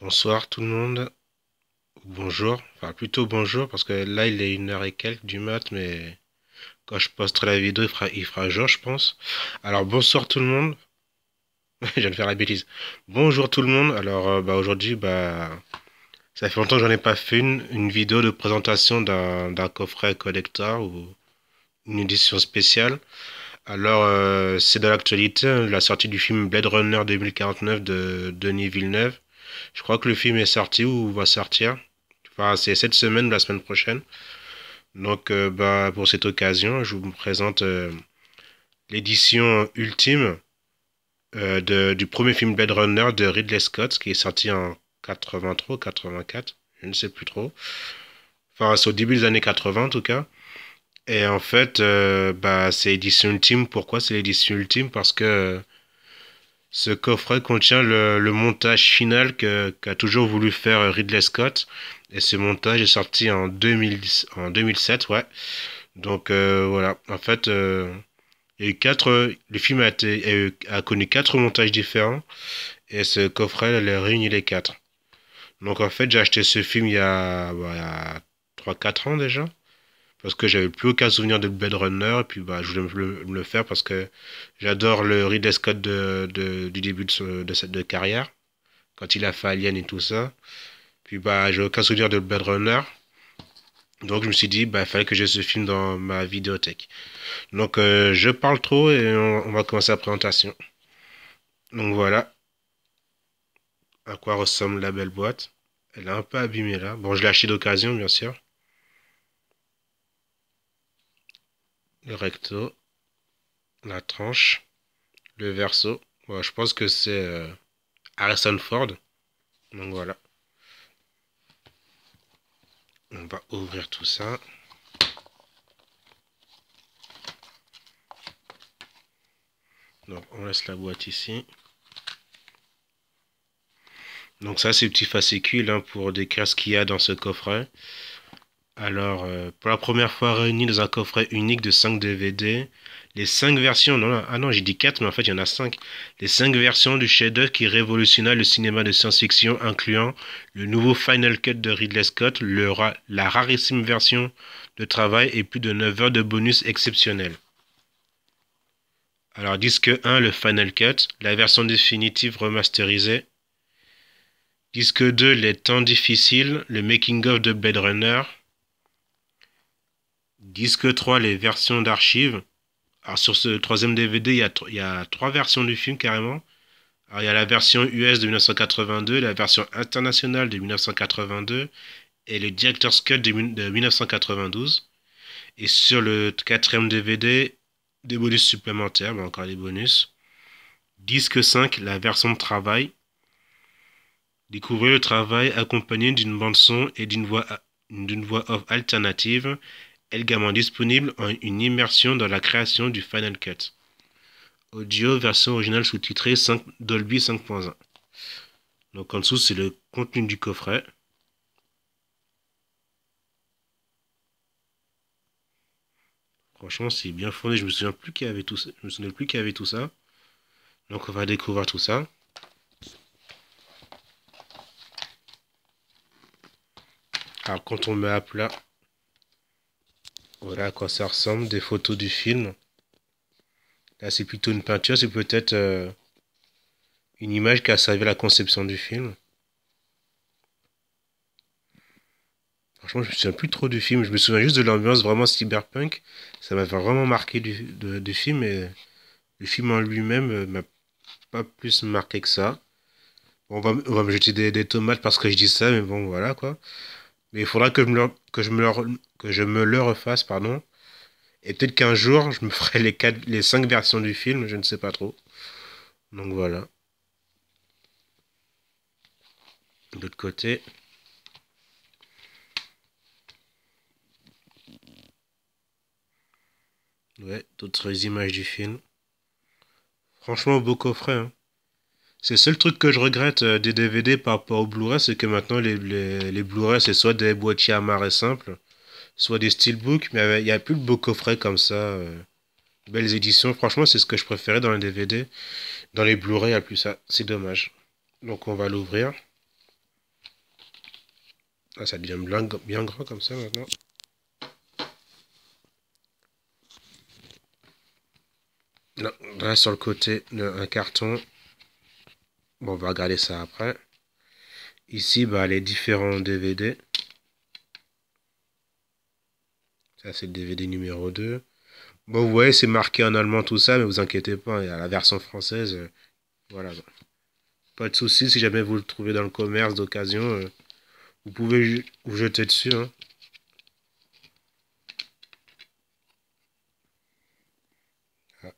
Bonsoir tout le monde. Bonjour. Enfin, plutôt bonjour parce que là, il est une heure et quelques du mat, mais quand je posterai la vidéo, il fera, jour, je pense. Alors, bonsoir tout le monde. je viens de faire la bêtise. Bonjour tout le monde. Alors, euh, bah, aujourd'hui, bah, ça fait longtemps que j'en ai pas fait une, une vidéo de présentation d'un d'un coffret collector ou une édition spéciale. Alors, euh, c'est de l'actualité, hein, la sortie du film Blade Runner 2049 de Denis Villeneuve. Je crois que le film est sorti ou va sortir. Enfin, c'est cette semaine ou la semaine prochaine. Donc, euh, bah, pour cette occasion, je vous présente euh, l'édition ultime euh, de, du premier film Blade Runner de Ridley Scott, qui est sorti en 83 84, je ne sais plus trop. Enfin, c'est au début des années 80 en tout cas. Et en fait, bah, c'est l'édition ultime. Pourquoi c'est l'édition ultime? Parce que ce coffret contient le, le montage final qu'a toujours voulu faire Ridley Scott. Et ce montage est sorti en 2000, en 2007, ouais. Donc euh, voilà, en fait, il y a eu quatre, le film a, été, a, connu quatre montages différents. Et ce coffret, elle a réuni les quatre. Donc en fait, j'ai acheté ce film il y a, bah, a 3-4 ans déjà. Parce que j'avais plus aucun souvenir de Blade Runner. Et puis bah, je voulais me le, faire parce que j'adore le Ridley Scott de, de- du début de, ce- de cette de carrière. Quand il a fait Alien et tout ça. Puis bah, j'ai aucun souvenir de Blade Runner. Donc je me suis dit, bah, il fallait que j'ai ce film dans ma vidéothèque. Donc euh, je parle trop et on, on va commencer la présentation. Donc voilà à quoi ressemble la belle boîte? Elle est un peu abîmée là. Bon, je l'ai acheté d'occasion, bien sûr. Le recto, la tranche, le verso. Je pense que c'est euh, Ford. Donc voilà. On va ouvrir tout ça. Donc on laisse la boîte ici. Donc ça, c'est le petit fascicule hein, pour décrire ce qu'il y a dans ce coffret. Alors, euh, pour la première fois réunis dans un coffret unique de 5 DVD, les 5 versions, non, ah non, j'ai dit 4, mais en fait, il y en a 5. Les 5 versions du chef-d'œuvre qui révolutionna le cinéma de science-fiction, incluant le nouveau Final Cut de Ridley Scott, la rarissime version de travail et plus de 9 heures de bonus exceptionnels. Alors, disque 1, le Final Cut, la version définitive remasterisée. Disque 2, les temps difficiles, le making-of de Blade Runner. Disque 3, les versions d'archives. Alors sur ce troisième DVD, il y, a, trois versions du film carrément. Alors il y a la version US de 1982, la version internationale de 1982 et le Director's Cut de, de 1992. Et sur le quatrième DVD, des bonus supplémentaires, mais encore des bonus. Disque 5, la version de travail. Découvrez le travail accompagné d'une bande son et d'une voix, d'une voix off alternative, également disponible en une immersion dans la création du Final Cut. Audio, version originale sous-titrée 5 Dolby 5.1. Donc en dessous, c'est le contenu du coffret. Franchement, c'est bien fourni. Je me souviens plus qu'il y avait tout ça. Je me souviens plus qu'il y avait tout ça. Donc on va découvrir tout ça. Alors quand on met à plat, voilà à quoi ça ressemble, des photos du film. Là, c'est plutôt une peinture, c'est peut-être euh, une image qui a servi à la conception du film. Franchement, je me souviens plus trop du film. Je me souviens juste de l'ambiance vraiment cyberpunk. Ça m'a vraiment marqué du, du film. Et le film en lui-même euh, m'a pas plus marqué que ça. Bon, on va, on va me jeter des, des tomates parce que je dis ça, mais bon, voilà quoi. Mais il faudra que je me le, que je me le, refasse, pardon. Et peut-être qu'un jour, je me ferai les quatre, les cinq versions du film, je ne sais pas trop. Donc voilà. De l'autre côté. Ouais, d'autres images du film. Franchement, beau coffret. hein. C'est le seul truc que je regrette euh, des DVD par rapport au Blu-ray, c'est que maintenant les, les, les Blu-ray, c'est soit des boîtiers amarrés simples, soit des steelbooks, mais il n'y a plus de beaux coffrets comme ça. euh, belles éditions. Franchement, c'est ce que je préférais dans les DVD. Dans les Blu-ray, il n'y a plus ça. C'est dommage. Donc on va l'ouvrir. Ah, ça devient bien, bien grand comme ça maintenant. Là, sur le côté, un carton. Bon, on va regarder ça après. Ici, bah, les différents DVD. Ça, c'est le DVD numéro 2. Bon, vous voyez, c'est marqué en allemand tout ça, mais vous inquiétez pas, il y a la version française. Euh, voilà. Pas de souci, si jamais vous le trouvez dans le commerce d'occasion, euh, vous pouvez vous jeter dessus. Hein. Ah.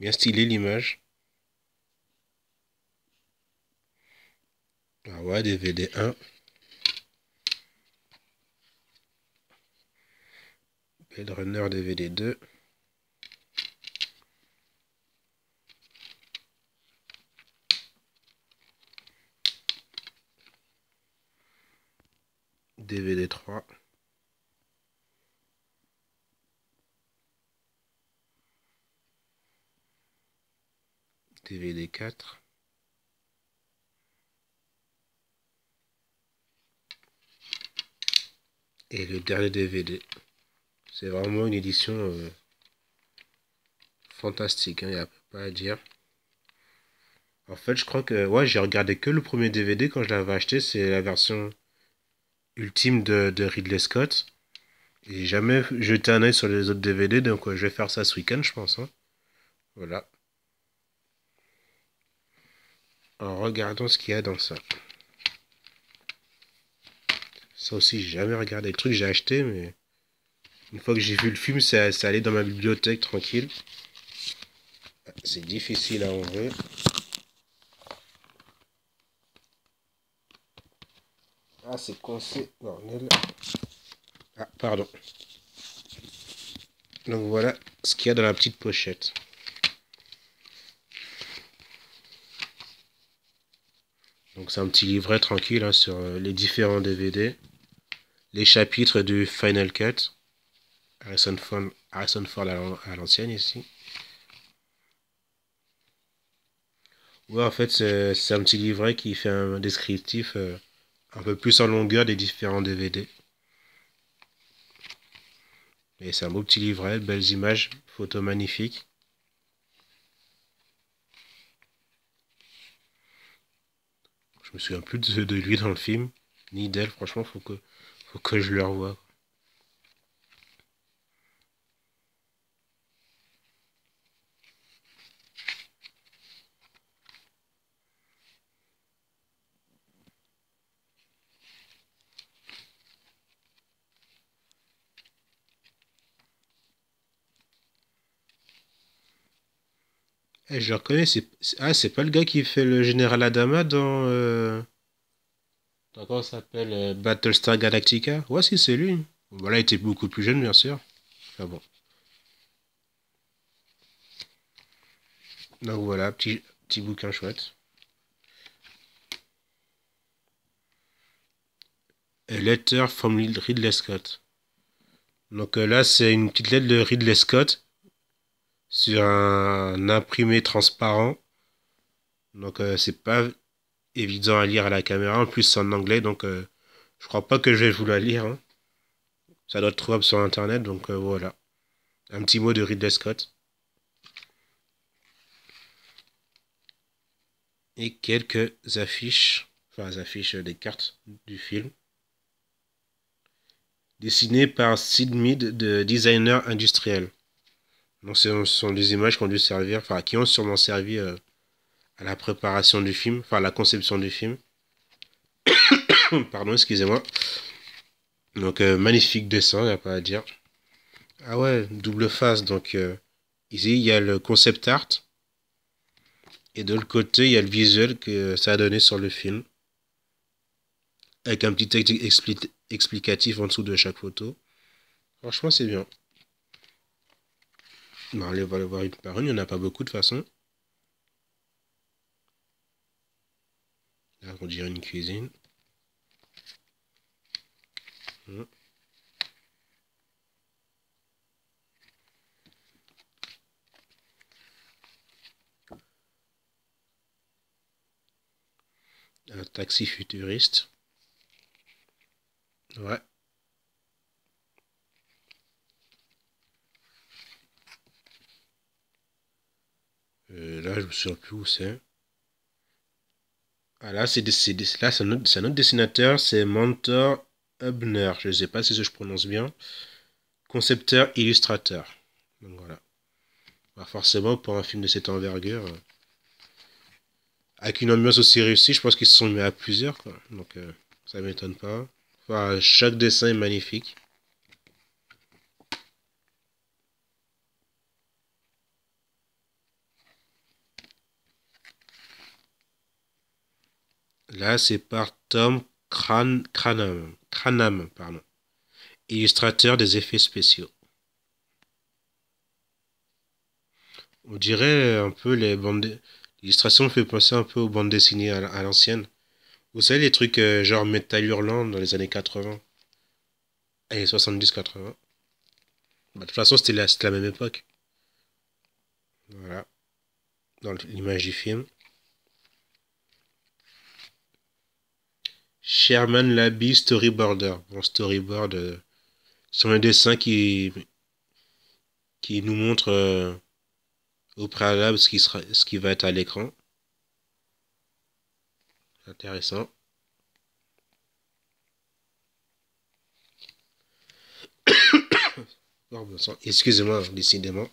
Bien stylé l'image. Ah ouais, DVD 1. Blade Runner DVD 2. DVD 3. DVD 4. Et le dernier DVD. C'est vraiment une édition euh, fantastique, il hein, n'y a pas à dire. En fait, je crois que ouais, j'ai regardé que le premier DVD quand je l'avais acheté, c'est la version ultime de, Ridley Scott. Et jamais jeté un œil sur les autres DVD, donc je vais faire ça ce week-end, je pense. Hein. Voilà. En regardant ce qu'il y a dans ça. Ça aussi, j'ai jamais regardé le truc, j'ai acheté, mais une fois que j'ai vu le film, c'est allé dans ma bibliothèque tranquille. C'est difficile à ouvrir. Ah, c'est coincé. Ah, pardon. Donc voilà ce qu'il y a dans la petite pochette. Donc c'est un petit livret tranquille hein, sur euh, les différents DVD. Les chapitres du Final Cut. Harrison Ford, à l'ancienne ici. Ouais, en fait, c'est un petit livret qui fait un descriptif euh, un peu plus en longueur des différents DVD. Et c'est un beau petit livret, belles images, photos magnifiques. Je me souviens plus de, de lui dans le film, ni d'elle, franchement, faut que, faut que je le revoie. Eh, je le reconnais, c'est... Ah, pas le gars qui fait le général Adama dans... Euh... Comment ça s'appelle euh, Battlestar Galactica? Ouais, si, c'est lui. Voilà, il était beaucoup plus jeune, bien sûr. Ah bon. Donc voilà, petit, petit bouquin chouette. A letter from Ridley Scott. Donc euh, là, c'est une petite lettre de Ridley Scott sur un imprimé transparent. Donc euh, c'est pas évident à lire à la caméra. En plus c'est en anglais, donc euh, je crois pas que je vais vous la lire. Hein. Ça doit être trouvable sur internet, donc euh, voilà. Un petit mot de Ridley Scott. Et quelques affiches, enfin affiches des cartes du film. Dessinées par Sid Mead de designer industriel. Donc ce sont des images qui ont dû servir, enfin qui ont sûrement servi euh, la préparation du film, enfin la conception du film. Pardon, excusez-moi. Donc euh, magnifique dessin, il n'y a pas à dire. Ah ouais, double face, donc euh, ici il y a le concept art. Et de l'autre côté, il y a le visuel que ça a donné sur le film. Avec un petit texte explicatif en dessous de chaque photo. Franchement, c'est bien. Bon, allez, on va le voir une par une. Il n'y en a pas beaucoup de façon. On dirait une cuisine. Hum. Un taxi futuriste. Ouais. Euh, là, je me souviens plus où c'est. Ah là, c'est là, c'est un, autre dessinateur, c'est Mentor Hubner. Je ne sais pas si je prononce bien. Concepteur, illustrateur. Donc voilà. Bah, forcément, pour un film de cette envergure, euh, avec une ambiance aussi réussie, je pense qu'ils se sont mis à plusieurs. Quoi. Donc euh, ça m'étonne pas. Enfin, chaque dessin est magnifique. Là, c'est par Tom Cranham, pardon, illustrateur des effets spéciaux. On dirait un peu les bandes. L'illustration fait penser un peu aux bandes dessinées à l'ancienne. Vous savez, les trucs euh, genre Metal Hurlant dans les années 80 et 70-80. Bah, de toute façon, c'était la même époque. Voilà. Dans l'image du film. Sherman Labby Storyboarder. Bon, storyboard, euh, c'est un dessin qui, nous montre euh, au préalable ce qui, va être à l'écran. Intéressant. Excusez-moi, décidément.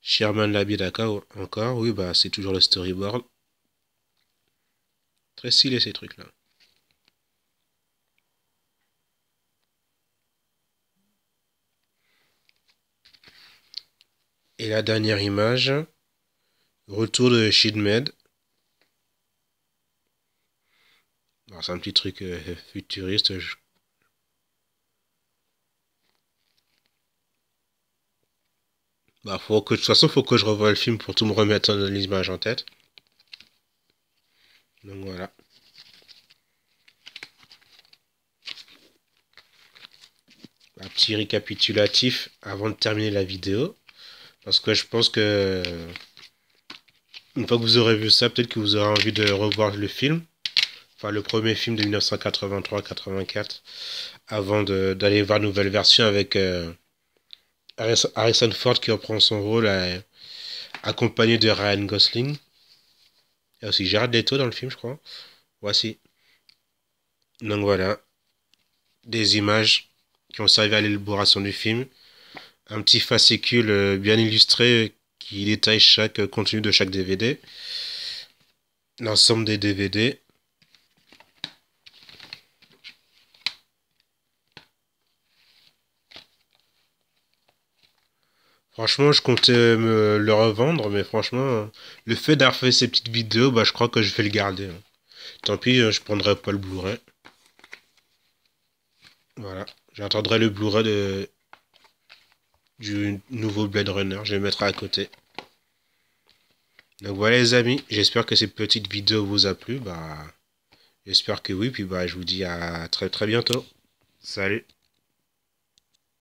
Sherman Labby, d'accord, encore. Oui, bah, c'est toujours le storyboard. Très stylé ces trucs-là. Et la dernière image, retour de Shidmed. C'est un petit truc euh, futuriste. Bah, faut que, de toute façon, faut que je revoie le film pour tout me remettre l'image en tête. Donc voilà. Un petit récapitulatif avant de terminer la vidéo. Parce que je pense que une fois que vous aurez vu ça, peut-être que vous aurez envie de revoir le film. Enfin, le premier film de 1983-84. Avant d'aller voir une nouvelle version avec euh, Harrison Ford qui reprend son rôle euh, accompagné de Ryan Gosling. Il y a aussi Gérard Leto dans le film, je crois. Voici. Donc voilà. Des images qui ont servi à l'élaboration du film. Un petit fascicule euh, bien illustré qui détaille chaque contenu de chaque DVD. L'ensemble des DVD. Franchement, je comptais me le revendre, mais franchement, le fait d'avoir fait ces petites vidéos, bah, je crois que je vais le garder. Hein. Tant pis, euh, je prendrai pas le Blu-ray. Voilà. J'attendrai le Blu-ray du nouveau Blade Runner. Je le mettre à côté. Donc voilà les amis, j'espère que cette petite vidéo vous a plu. Bah, j'espère que oui. Puis bah, je vous dis à très très bientôt. Salut